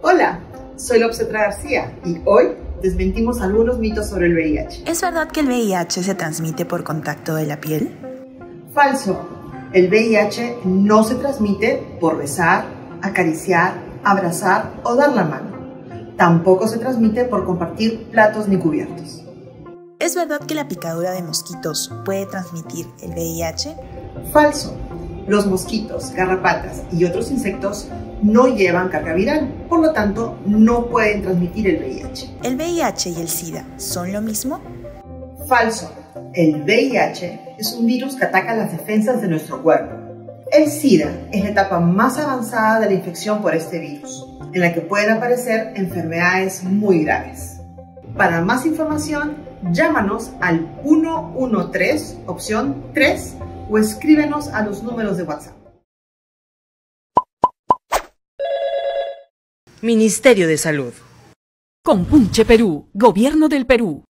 Hola, soy la obstetra García y hoy desmentimos algunos mitos sobre el VIH. ¿Es verdad que el VIH se transmite por contacto de la piel? Falso. El VIH no se transmite por besar, acariciar, abrazar o dar la mano. Tampoco se transmite por compartir platos ni cubiertos. ¿Es verdad que la picadura de mosquitos puede transmitir el VIH? Falso. Los mosquitos, garrapatas y otros insectos no llevan carga viral, por lo tanto no pueden transmitir el VIH. ¿El VIH y el SIDA son lo mismo? Falso. El VIH es un virus que ataca las defensas de nuestro cuerpo. El SIDA es la etapa más avanzada de la infección por este virus, en la que pueden aparecer enfermedades muy graves. Para más información, llámanos al 113, opción 3, o escríbenos a los números de WhatsApp. Ministerio de Salud. Compunche Perú, Gobierno del Perú.